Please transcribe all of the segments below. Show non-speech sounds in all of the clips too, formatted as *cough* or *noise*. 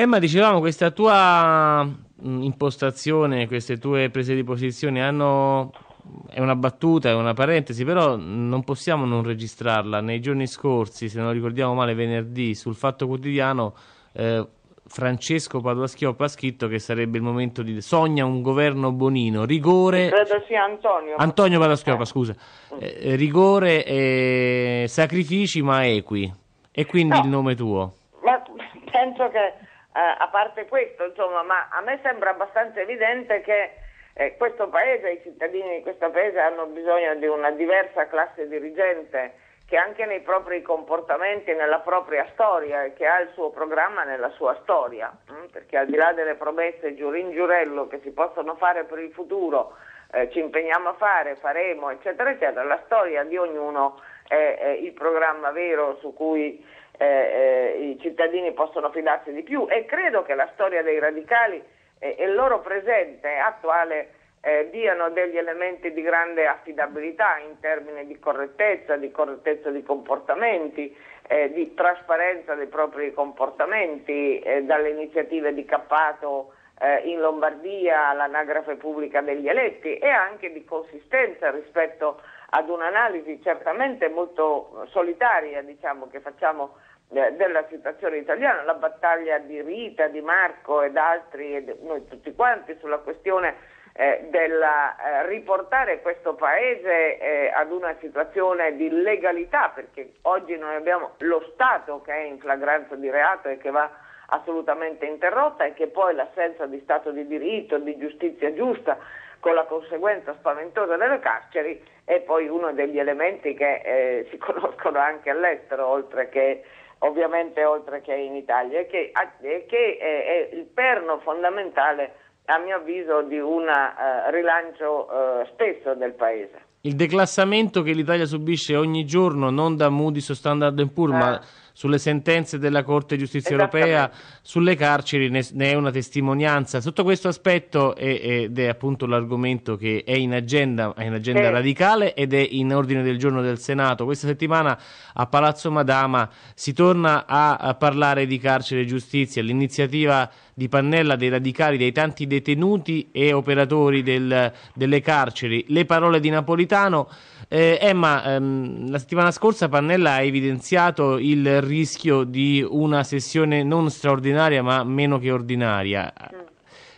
Emma, dicevamo, questa tua mm, impostazione, queste tue prese di posizione hanno è una battuta, è una parentesi, però non possiamo non registrarla. Nei giorni scorsi, se non ricordiamo male, venerdì, sul Fatto Quotidiano, eh, Francesco Padoa-Schioppa ha scritto che sarebbe il momento di sogna un governo bonino, rigore credo sia Antonio Antonio Padoa-Schioppa, scusa. Eh, rigore e sacrifici ma equi. E quindi No. il nome tuo. Ma penso che, eh, a parte questo, insomma, ma a me sembra abbastanza evidente che eh, questo paese, i cittadini di questo paese hanno bisogno di una diversa classe dirigente che anche nei propri comportamenti, nella propria storia, che ha il suo programma nella sua storia, mm? perché al di là delle promesse giurin giurello che si possono fare per il futuro, eh, ci impegniamo a fare, faremo, eccetera, eccetera, la storia di ognuno è, è il programma vero su cui eh, eh, i cittadini possono fidarsi di più. E credo che la storia dei radicali eh, e il loro presente attuale eh, diano degli elementi di grande affidabilità in termini di correttezza, di correttezza di comportamenti, eh, di trasparenza dei propri comportamenti, eh, dalle iniziative di Cappato eh, in Lombardia all'anagrafe pubblica degli eletti e anche di consistenza rispetto ad un'analisi certamente molto solitaria diciamo, che facciamo della situazione italiana, la battaglia di Rita, di Marco ed altri, e de- noi tutti quanti sulla questione eh, della eh, riportare questo paese eh, ad una situazione di legalità, perché oggi noi abbiamo lo Stato che è in flagranza di reato e che va assolutamente interrotta e che poi l'assenza di Stato di diritto, di giustizia giusta, con la conseguenza spaventosa delle carceri, è poi uno degli elementi che eh, si *laughs* conoscono anche all'estero, oltre che ovviamente oltre che in Italia, e che, che è, è il perno fondamentale a mio avviso di un eh, rilancio eh, spesso del paese. Il declassamento che l'Italia subisce ogni giorno, non da Moody's o Standard Poor's, ma Ah. Sulle sentenze della Corte di Giustizia Europea, sulle carceri, ne, ne è una testimonianza. Sotto questo aspetto, è- ed è appunto l'argomento che è in agenda, è in agenda Sì. radicale ed è in ordine del giorno del Senato. Questa settimana a Palazzo Madama si torna a, a parlare di carcere e giustizia. L'iniziativa di Pannella dei radicali, dei tanti detenuti e operatori del- delle carceri. Le parole di Napolitano. Eh, Emma, ehm, la settimana scorsa Pannella ha evidenziato il rischio di una sessione non straordinaria ma meno che ordinaria.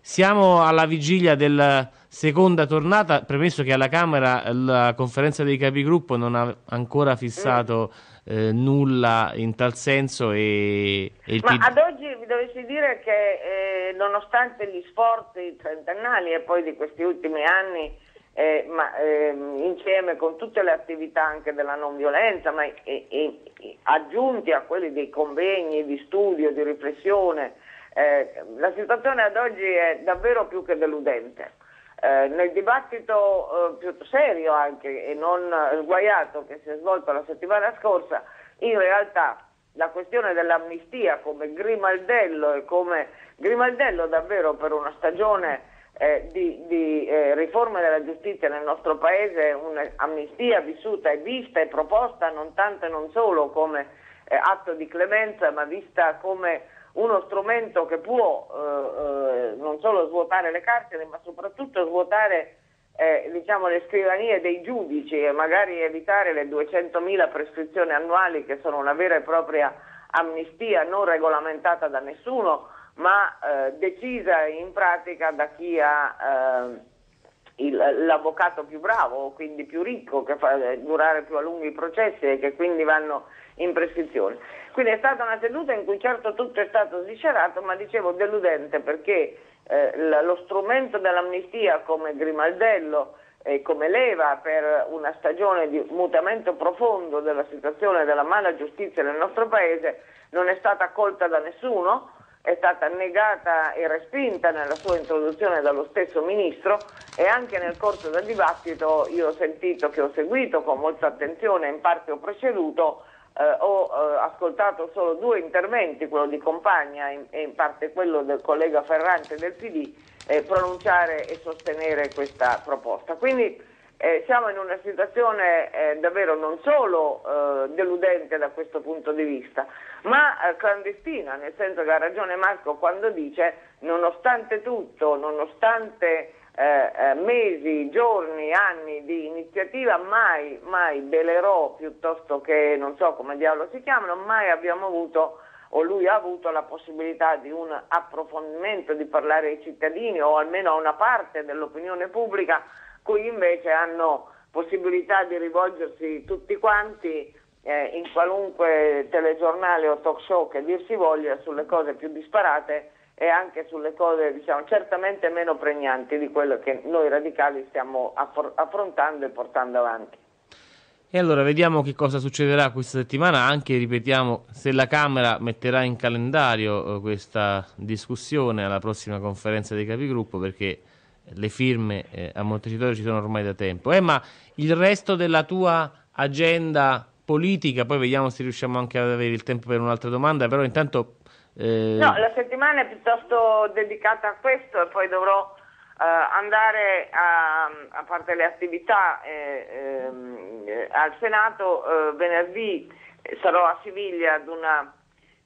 Siamo alla vigilia della seconda tornata, premesso che alla Camera la conferenza dei capigruppo non ha ancora fissato eh, nulla in tal senso e, e il Ma ad oggi dovessi dire che eh, nonostante gli sforzi trentennali e poi di questi ultimi anni, eh, ma, ehm, insieme con tutte le attività anche della non violenza, ma e- e- aggiunti a quelli dei convegni di studio, di riflessione, eh, la situazione ad oggi è davvero più che deludente. Eh, nel dibattito eh, più serio anche e non sguaiato che si è svolto la settimana scorsa, in realtà la questione dell'amnistia come grimaldello e come grimaldello davvero per una stagione eh, di, di, eh, riforma della giustizia nel nostro paese, un'amnistia vissuta e vista e proposta non tanto e non solo come eh, atto di clemenza, ma vista come uno strumento che può eh, eh, non solo svuotare le carceri, ma soprattutto svuotare eh, diciamo, le scrivanie dei giudici e magari evitare le 200.000 prescrizioni annuali che sono una vera e propria amnistia non regolamentata da nessuno, ma eh, decisa in pratica da chi ha eh, il- l'avvocato più bravo, quindi più ricco, che fa eh, durare più a lungo i processi e che quindi vanno in prescrizione. Quindi è stata una seduta in cui certo tutto è stato sviscerato, ma dicevo deludente perché eh, lo strumento dell'amnistia come grimaldello e come leva per una stagione di mutamento profondo della situazione della mala giustizia nel nostro paese non è stata accolta da nessuno, è stata negata e respinta nella sua introduzione dallo stesso ministro e anche nel corso del dibattito io ho sentito che ho seguito con molta attenzione, in parte ho preceduto, eh, ho eh, ascoltato solo due interventi, quello di Compagna e in parte quello del collega Ferrante del PD, eh, pronunciare e sostenere questa proposta. Quindi eh, siamo in una situazione eh, davvero non solo eh, deludente da questo punto di vista, ma clandestina, nel senso che ha ragione Marco quando dice nonostante tutto, nonostante eh, eh, mesi, giorni, anni di iniziativa, mai, mai Belerò piuttosto che non so come diavolo si chiamano, mai abbiamo avuto o lui ha avuto la possibilità di un approfondimento, di parlare ai cittadini o almeno a una parte dell'opinione pubblica cui invece hanno possibilità di rivolgersi tutti quanti eh, in qualunque telegiornale o talk show che dir si voglia sulle cose più disparate e anche sulle cose diciamo, certamente meno pregnanti di quello che noi radicali stiamo aff- affrontando e portando avanti. E allora vediamo che cosa succederà questa settimana, anche ripetiamo se la Camera metterà in calendario eh, questa discussione alla prossima conferenza dei capigruppo perché le firme eh, a Montecitorio ci sono ormai da tempo. Eh, ma il resto della tua agenda politica, poi vediamo se riusciamo anche ad avere il tempo per un'altra domanda, però intanto... Eh... No, la settimana è piuttosto dedicata a questo e poi dovrò eh, andare a, a, parte le attività eh, ehm, al Senato, eh, venerdì sarò a Siviglia ad una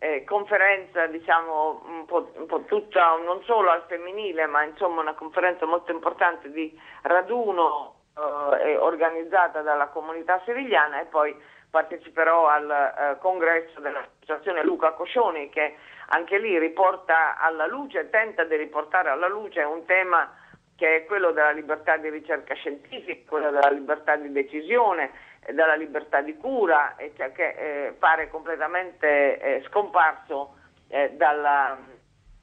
eh, conferenza diciamo un po', un po', tutta, non solo al femminile, ma insomma una conferenza molto importante di raduno eh, organizzata dalla comunità sevigliana e poi parteciperò al eh, congresso dell'associazione Luca Coscioni che anche lì riporta alla luce, tenta di riportare alla luce un tema che è quello della libertà di ricerca scientifica, quello della libertà di decisione, dalla libertà di cura, cioè che eh, pare completamente eh, scomparso eh, dalla,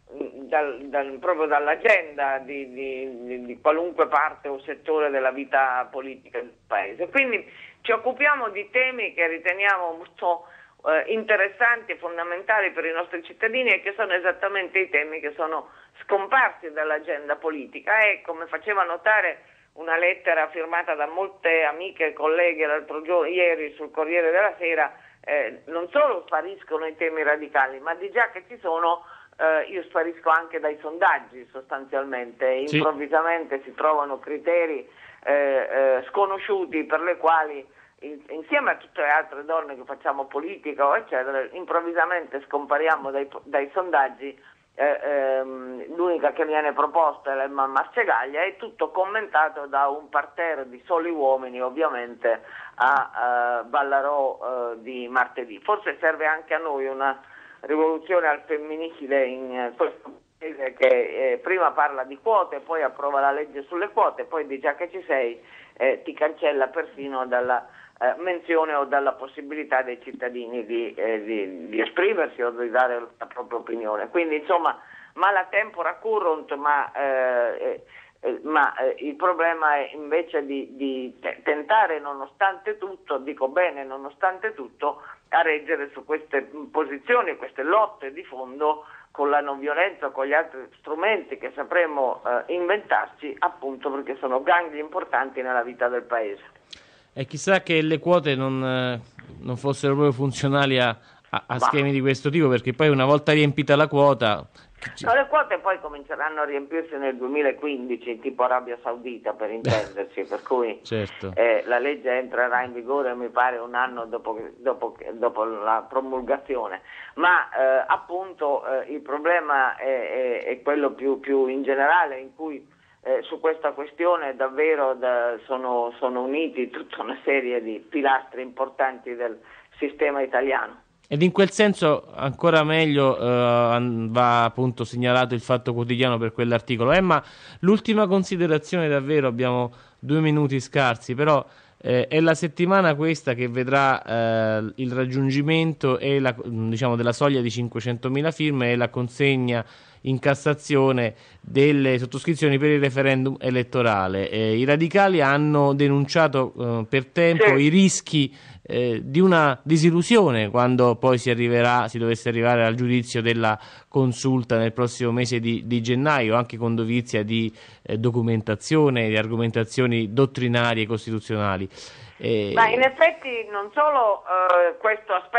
dal, dal, proprio dall'agenda di, di, di, qualunque parte o settore della vita politica del Paese. Quindi ci occupiamo di temi che riteniamo molto eh, interessanti e fondamentali per i nostri cittadini e che sono esattamente i temi che sono scomparsi dall'agenda politica e come faceva notare una lettera firmata da molte amiche e colleghe l'altro giorno, ieri sul Corriere della Sera, eh, non solo spariscono i temi radicali, ma di già che ci sono, eh, io sparisco anche dai sondaggi sostanzialmente. Sì. Improvvisamente si trovano criteri eh, eh sconosciuti per le quali insieme a tutte le altre donne che facciamo politica eccetera, improvvisamente scompariamo dai, dai sondaggi eh, ehm, l'unica che viene proposta è l'Emma Marcegaglia, è tutto commentato da un parterre di soli uomini ovviamente a eh, Ballarò eh, di martedì. Forse serve anche a noi una rivoluzione al femminile in eh, questo che eh, prima parla di quote, poi approva la legge sulle quote, poi di già che ci sei eh, ti cancella persino dalla eh, menzione o dalla possibilità dei cittadini di, eh, di, di, esprimersi o di dare la propria opinione. Quindi insomma, mala tempora currunt, ma, eh, eh ma eh, il problema è invece di, di, tentare nonostante tutto, dico bene nonostante tutto, a reggere su queste posizioni, queste lotte di fondo con la non violenza, con gli altri strumenti che sapremo eh, inventarci, appunto perché sono gangli importanti nella vita del Paese. E chissà che le quote non, eh, non fossero proprio funzionali a, a, a schemi di questo tipo, perché poi una volta riempita la quota... No, le quote poi cominceranno a riempirsi nel 2015, tipo Arabia Saudita per *laughs* intenderci, per cui certo. eh, la legge entrerà in vigore mi pare un anno dopo, dopo, dopo la promulgazione, ma eh, appunto eh, il problema è, è, è quello più, più in generale in cui eh, su questa questione davvero da, sono, sono uniti tutta una serie di pilastri importanti del sistema italiano. Ed in quel senso ancora meglio eh, va appunto segnalato il fatto quotidiano per quell'articolo. Emma, l'ultima considerazione davvero, abbiamo due minuti scarsi, però eh, è la settimana questa che vedrà eh, il raggiungimento la, diciamo, della soglia di 500.000 firme e la consegna in Cassazione delle sottoscrizioni per il referendum elettorale. Eh, I radicali hanno denunciato eh, per tempo sì. i rischi eh, di una disillusione quando poi si, arriverà, si dovesse arrivare al giudizio della consulta nel prossimo mese di, di gennaio, anche con dovizia di eh, documentazione, di argomentazioni dottrinarie e costituzionali. Eh... Ma in effetti non solo eh, questo aspetto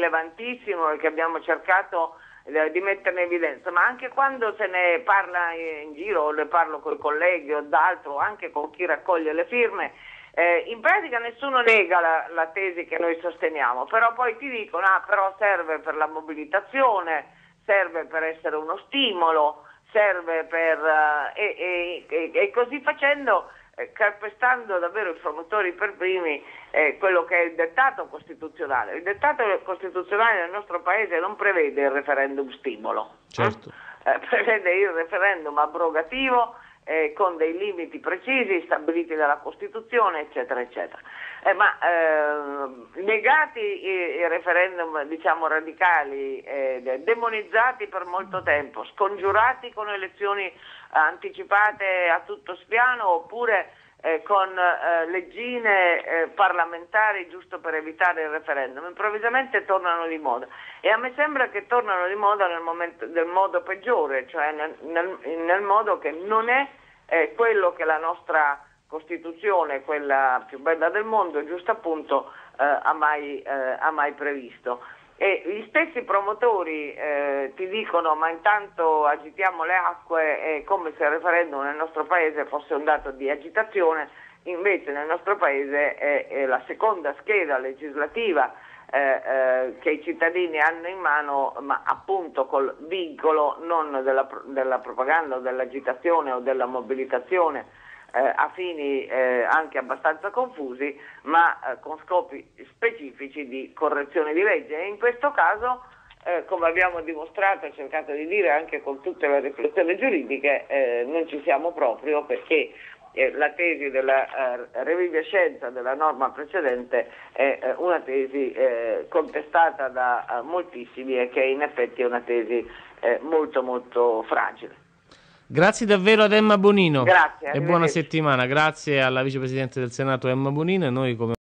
rilevantissimo e che abbiamo cercato eh, di mettere in evidenza, ma anche quando se ne parla in giro, o ne parlo con i colleghi o d'altro, anche con chi raccoglie le firme, eh, in pratica nessuno nega la, la, tesi che noi sosteniamo, però poi ti dicono ah, però serve per la mobilitazione, serve per essere uno stimolo, serve per... Uh, e, e, e, così facendo eh, calpestando davvero i promotori per primi eh, quello che è il dettato costituzionale. Il dettato costituzionale nel nostro paese non prevede il referendum stimolo, certo. eh, *laughs* prevede il referendum abrogativo eh, con dei limiti precisi stabiliti dalla Costituzione, eccetera, eccetera. Eh, ma eh, negati i, referendum diciamo, radicali, eh, demonizzati per molto tempo, scongiurati con elezioni anticipate a tutto spiano oppure eh, con eh, leggine eh, parlamentari giusto per evitare il referendum, improvvisamente tornano di moda. E a me sembra che tornano di moda nel, momento, nel modo peggiore, cioè nel, nel, nel, modo che non è eh, quello che la nostra Costituzione, quella più bella del mondo, giusto appunto, eh, ha mai, eh, ha mai previsto. E gli stessi promotori eh, ti dicono ma intanto agitiamo le acque è come se il referendum nel nostro paese fosse un dato di agitazione, invece nel nostro paese è, è la seconda scheda legislativa eh, eh, che i cittadini hanno in mano, ma appunto col vincolo non della, della propaganda o dell'agitazione o della mobilitazione eh, a fini eh, anche abbastanza confusi, ma eh, con scopi specifici di correzione di legge. E in questo caso, eh, come abbiamo dimostrato e cercato di dire anche con tutte le riflessioni giuridiche, eh, non ci siamo proprio perché eh, la tesi della reviviscenza della norma precedente è una tesi contestata da moltissimi e che in effetti è una tesi molto molto fragile. Grazie davvero ad Emma Bonino Grazie, e buona settimana. Grazie alla vicepresidente del Senato Emma Bonino e noi come